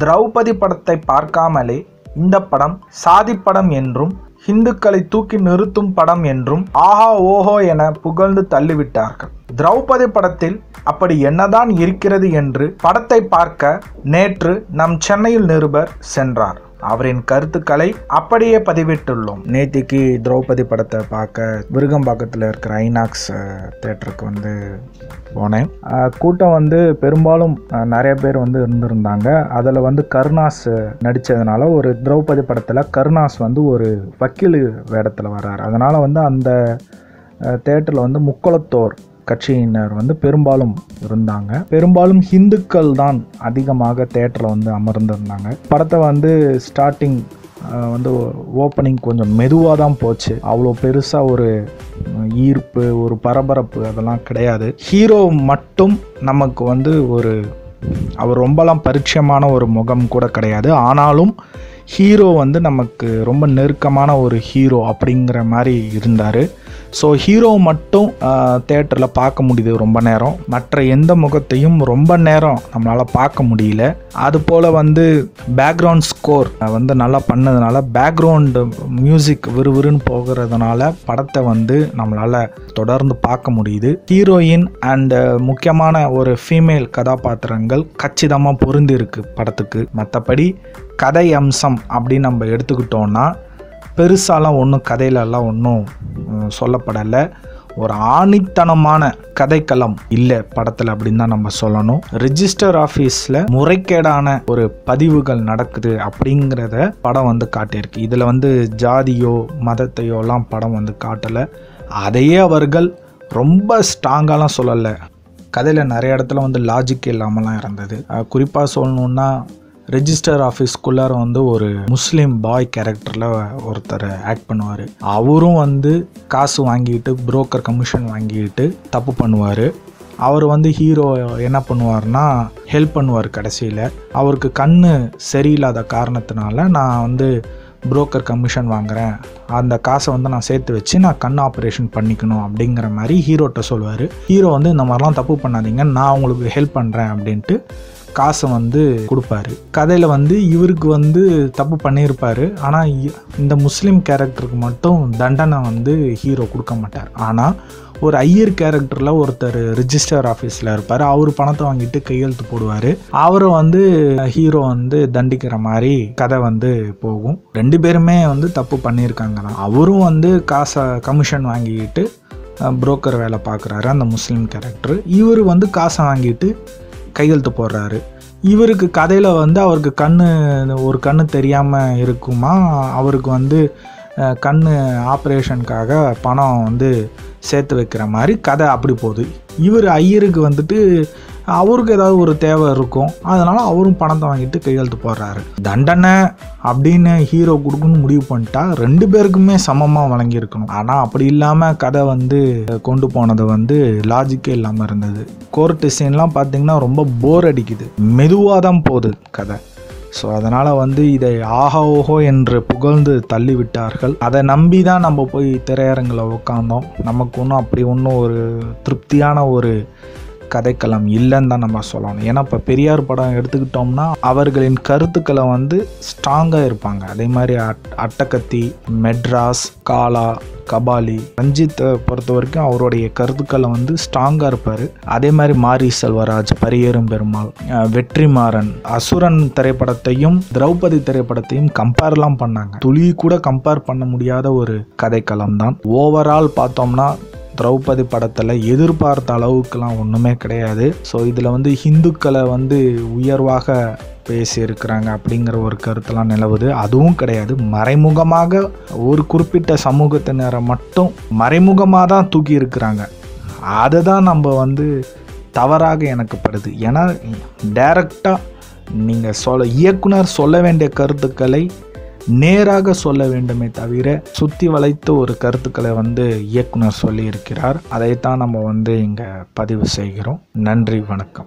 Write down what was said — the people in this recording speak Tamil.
திரௌபதி படத்தை பார்க்காமலே இந்த படம் சாதி படம் என்றும் ஹிந்துக்களை தூக்கி நிறுத்தும் படம் என்றும் ஆஹா ஓஹோ என புகழ்ந்து தள்ளிவிட்டார்கள். திரௌபதி படத்தில் அப்படி என்னதான் இருக்கிறது என்று படத்தை பார்க்க நேற்று நம் சென்னையில் நிருபர் சென்றார். அவரின் கருத்துக்களை அப்படியே பதிவிட்டுள்ளோம். நேத்திக்கு திரௌபதி படத்தை பார்க்க விருகம்பாக்கத்தில் இருக்கிற ஐநாக்ஸ் தேட்டருக்கு வந்து போனேன். கூட்டம் வந்து பெரும்பாலும் நிறைய பேர் வந்து இருந்திருந்தாங்க. அதில் வந்து கருணாஸ் நடித்ததுனால ஒரு திரௌபதி படத்தில் கருணாஸ் வந்து ஒரு வக்கீல் வேடத்தில் வர்றார். அதனால் வந்து அந்த தேட்டரில் வந்து முக்குளத்தோர் கட்சியினர் வந்து பெரும்பாலும் இருந்தாங்க. பெரும்பாலும் ஹிந்துக்கள் தான் அதிகமாக தேட்டரில் வந்து அமர்ந்திருந்தாங்க. படத்தை வந்து ஸ்டார்டிங் வந்து ஓப்பனிங் கொஞ்சம் மெதுவாக தான் போச்சு. அவ்வளோ பெருசாக ஒரு ஈர்ப்பு ஒரு பரபரப்பு அதெல்லாம் கிடையாது. ஹீரோ மட்டும் நமக்கு வந்து ஒரு அவர் ரொம்பலாம் பரிச்சயமான ஒரு முகம் கூட கிடையாது. ஆனாலும் ஹீரோ வந்து நமக்கு ரொம்ப நெருக்கமான ஒரு ஹீரோ அப்படிங்கிற மாதிரி இருந்தார். ஸோ ஹீரோ மட்டும் தேட்டரில் பார்க்க முடியுது ரொம்ப நேரம். மற்ற எந்த முகத்தையும் ரொம்ப நேரம் நம்மளால் பார்க்க முடியல. அதுபோல் வந்து பேக்ரவுண்ட் ஸ்கோர் வந்து நல்லா பண்ணதுனால பேக்ரவுண்டு மியூசிக் விறுவிறுன்னு போகிறதுனால படத்தை வந்து நம்மளால் தொடர்ந்து பார்க்க முடியுது. ஹீரோயின் அண்ட் முக்கியமான ஒரு ஃபீமேல் கதாபாத்திரங்கள் கச்சிதமாக பொருந்தி இருக்கு படத்துக்கு. மற்றபடி கதை அம்சம் அப்படின்னு நம்ம எடுத்துக்கிட்டோம்னா பெருசாலாம் ஒன்றும் கதையிலலாம் ஒன்றும் சொல்லப்படலை. ஒரு ஆணித்தனமான கதைக்களம் இல்லை படத்தில் அப்படின்னு தான் நம்ம சொல்லணும். ரிஜிஸ்டர் ஆஃபீஸில் முறைகேடான ஒரு பதிவுகள் நடக்குது அப்படிங்கிறத படம் வந்து காட்டியிருக்கு. இதில் வந்து ஜாதியோ மதத்தையோலாம் படம் வந்து காட்டலை. அதையே அவர்கள் ரொம்ப ஸ்ட்ராங்காலாம் சொல்லலை. கதையில் நிறைய இடத்துல வந்து லாஜிக் இல்லாமலாம் இருந்தது. குறிப்பாக சொல்லணுன்னா ரெஜிஸ்டர் ஆஃபீஸ்க்குள்ளார வந்து ஒரு முஸ்லீம் பாய் கேரக்டரில் ஒருத்தர் ஆக்ட் பண்ணுவார். அவரும் வந்து காசு வாங்கிட்டு புரோக்கர் கமிஷன் வாங்கிட்டு தப்பு பண்ணுவார். அவர் வந்து ஹீரோ என்ன பண்ணுவார்னா ஹெல்ப் பண்ணுவார் கடைசியில். அவருக்கு கண் சரியில்லாத காரணத்தினால நான் வந்து புரோக்கர் கமிஷன் வாங்குறேன். அந்த காசை வந்து நான் சேர்த்து வச்சு நான் கண் ஆப்ரேஷன் பண்ணிக்கணும் அப்படிங்கிற மாதிரி ஹீரோட்ட சொல்லுவார். ஹீரோ வந்து இந்த மாதிரிலாம் தப்பு பண்ணாதீங்க. நான் உங்களுக்கு ஹெல்ப் பண்ணுறேன் அப்படின்ட்டு காசை வந்து கொடுப்பாரு. கதையில் வந்து இவருக்கு வந்து தப்பு பண்ணியிருப்பார். ஆனால் இந்த முஸ்லீம் கேரக்டருக்கு மட்டும் தண்டனை வந்து ஹீரோ கொடுக்க மாட்டார். ஆனால் ஒரு ஐயர் கேரக்டரில் ஒருத்தர் ரிஜிஸ்டர் ஆஃபீஸில் இருப்பார். அவர் பணத்தை வாங்கிட்டு கையெழுத்து போடுவார். அவரை வந்து ஹீரோ வந்து தண்டிக்கிற மாதிரி கதை வந்து போகும். ரெண்டு பேருமே வந்து தப்பு பண்ணியிருக்காங்க தான் அவரும் வந்து காசை கமிஷன் வாங்கிக்கிட்டு புரோக்கர் வேலை பார்க்குறாரு அந்த முஸ்லீம் கேரக்டர். இவர் வந்து காசை வாங்கிட்டு கையெழுத்து போடுறாரு. இவருக்கு கதையில் வந்து அவருக்கு கண்ணு ஒரு கண்ணு தெரியாமல் இருக்குமா? அவருக்கு வந்து கண் ஆப்ரேஷனுக்காக பணம் வந்து சேர்த்து வைக்கிற மாதிரி கதை அப்படி போகுது. இவர் ஐயருக்கு வந்துட்டு அவருக்கு ஏதாவது ஒரு தேவை இருக்கும் அதனால் அவரும் பணத்தை வாங்கிட்டு கையெழுத்து போடுறாரு. தண்டனை அப்படின்னு ஹீரோ கொடுக்கணும்னு முடிவு பண்ணிட்டா ரெண்டு பேருக்குமே சமமாக வழங்கியிருக்கணும். ஆனால் அப்படி இல்லாமல் கதை வந்து கொண்டு போனது வந்து லாஜிக்கே இல்லாமல் இருந்தது. கோர்ட்டு சீன்லாம் பார்த்தீங்கன்னா ரொம்ப போர் அடிக்குது. மெதுவாக தான் போகுது கதை. ஸோ அதனால் வந்து இதை ஆஹா ஓஹோ என்று புகழ்ந்து தள்ளிவிட்டார்கள் அதை நம்பி தான் நம்ம போய் திரையரங்கில் உட்காந்தோம் நமக்கு ஒன்றும் அப்படி ஒன்றும் ஒரு திருப்தியான ஒரு கதைக்களம் இல்லைன்னு தான் நம்ம சொல்லணும். ஏன்னா இப்போ பெரியார் படம் எடுத்துக்கிட்டோம்னா அவர்களின் கருத்துக்களை வந்து ஸ்ட்ராங்காக இருப்பாங்க. அதே மாதிரி அட் அட்டகத்தி மெட்ராஸ் காலா கபாலி ரஞ்சித்தை பொறுத்த வரைக்கும் அவருடைய கருத்துக்களை வந்து ஸ்ட்ராங்காக இருப்பார். அதே மாதிரி மாரி செல்வராஜ் பரியேறும் பெருமாள் வெற்றிமாறன் அசுரன் திரைப்படத்தையும் திரௌபதி திரைப்படத்தையும் கம்பேர்லாம் பண்ணாங்க. துளி கூட கம்பேர் பண்ண முடியாத ஒரு கதைக்களம் தான். ஓவரால் பார்த்தோம்னா திரௌபதி படத்தில் எதிர்பார்த்த அளவுக்குலாம் ஒன்றுமே கிடையாது. ஸோ இதில் வந்து ஹிந்துக்களை வந்து உயர்வாக பேசியிருக்கிறாங்க அப்படிங்கிற ஒரு கருத்தெல்லாம் நிலவுது. அதுவும் கிடையாது. மறைமுகமாக ஒரு குறிப்பிட்ட சமூகத்தினரை மட்டும் மறைமுகமாக தான் தூக்கி இருக்கிறாங்க அதை தான் நம்ம வந்து தவறாக எனக்கு படுது ஏன்னா டைரக்டாக நீங்கள் சொல்ல இயக்குனர் சொல்ல வேண்டிய கருத்துக்களை நேராக சொல்ல வேண்டுமே தவிர சுற்றி வளைத்து ஒரு கருத்துக்களை வந்து இயக்குனர் சொல்லியிருக்கிறார். அதைத்தான் நம்ம வந்து இங்கே பதிவு செய்கிறோம். நன்றி வணக்கம்.